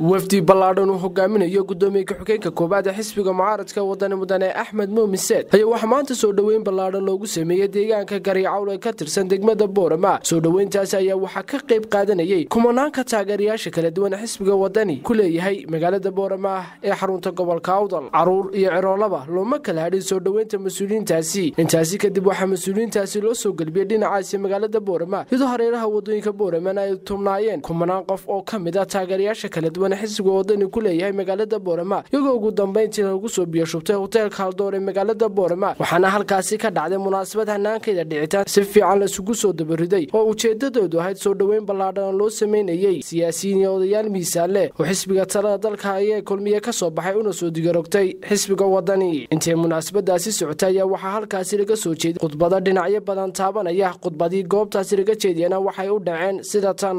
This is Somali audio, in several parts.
wafdi ballaadhan uu hogaaminayo gudoomiye ku-xigeenka koowaad ee xisbiga mucaaradka wadani mudane axmed muumin ayaa waxaa maanta soo dhoweyn ballaadhan loogu sameeyey deegaanka gariicawl ee ka tirsan degmada boorama. Soo dhoweyntaasi ayaa waxaa ka qayb qaadanayay kumanaanka taageerayaasha kala duwan xisbiga wadani ku leeyahay magaalada boorama ee xarunta gobolka awdal. Caruur iyo ciroolaba looma kala hadhin soo dhoweynta mas'uuliyiintaasi. Intaasi kadib waxaa mas'uuliyiintaasi loo soo gelbiyey dhinacaasi magaalada boorama. Iyadoo hareeraha waddooyinka booramana ay tubnaayeen kumanaan qof oo ka mid a taageerayaasha kala duwan xisbiga wadani ku leeyahay magaalada boorama iyagoo ugu dambeyntii lagu soo biyashubtay hoteelka haldoor ee magaalada boorama waxaana halkaasi ka dhacday munaasabad hanaankeeda dhicitaan si fiican laisugu soo dabariday oo ujeedadoodu ahayd soo dhoweyn ballaadhan loo sameynayey siyaasiyiin iyo odayaal miisaan leh oo xisbiga talada dalka ayee kulmiye ka soo baxay una soo digarogtay xisbiga wadani intay munaasabadaasi socotay ayaa waxaa halkaasi laga soo jeeday? Khudbado dhinacyo badan taabanaya khudbadii goobtaasi laga jeediyana waxay u dhaceen sida tan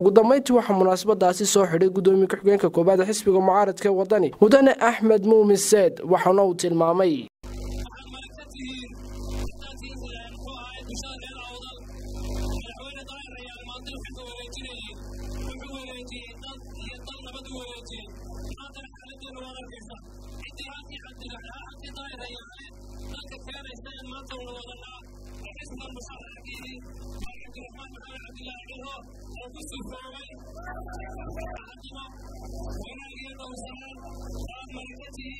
ugu dambeyntii waxaa munaasabadaasi soo xidhay gudoomiye ku-xigeenka koowaad ee xisbiga mucaaradka wadani mudane axmed muumin seed waxaana uu tilmaamay التي قد قربت وياتي هذا حالة ورفيقة عندها في حد لها اعتقاد يعني قد كان شيئا ما تورط لها وحسب المصحف فيه وعبد الرحمن بن عبد الله عنه أو مسلم فاوي عاقبه ونادي انه سهل وعن ملكته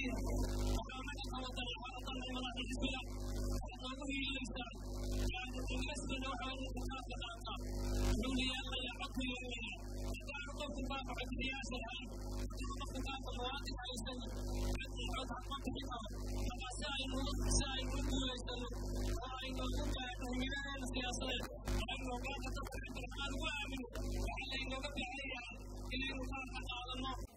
أنواع منه لعل إن رد عليها إلى مخالفة على الموقف